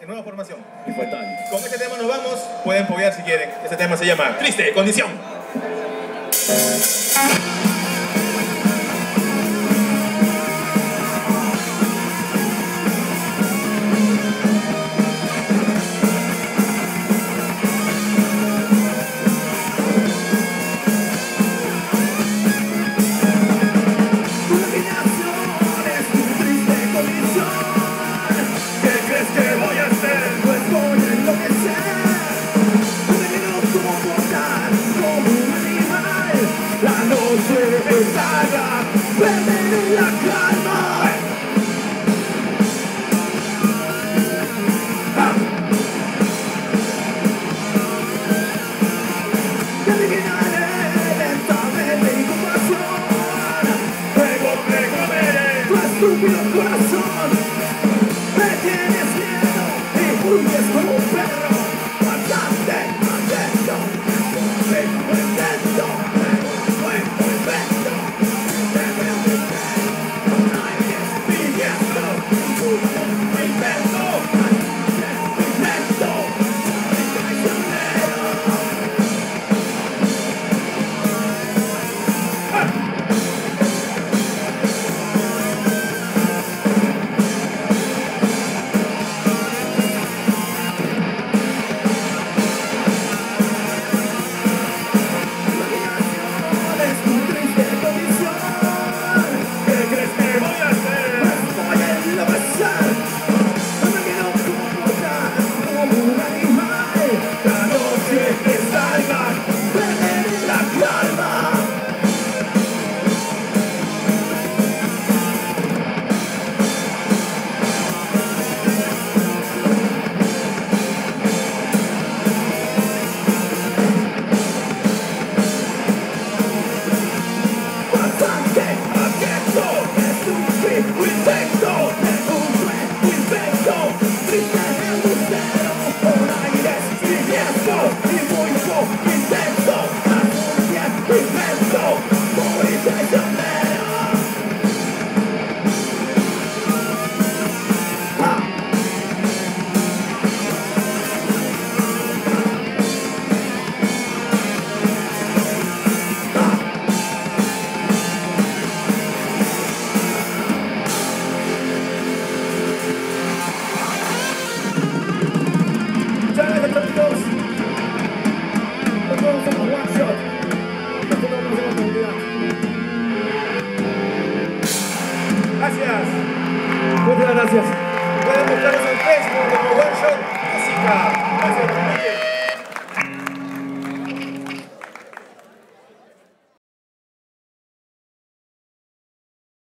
en nueva formación. Y fue. Con este tema nos vamos. Pueden apoyar si quieren. Este tema se llama Triste Condición. Thank you. Gracias. Muchas gracias. Pueden buscarnos en Facebook como One Shot Música. Gracias.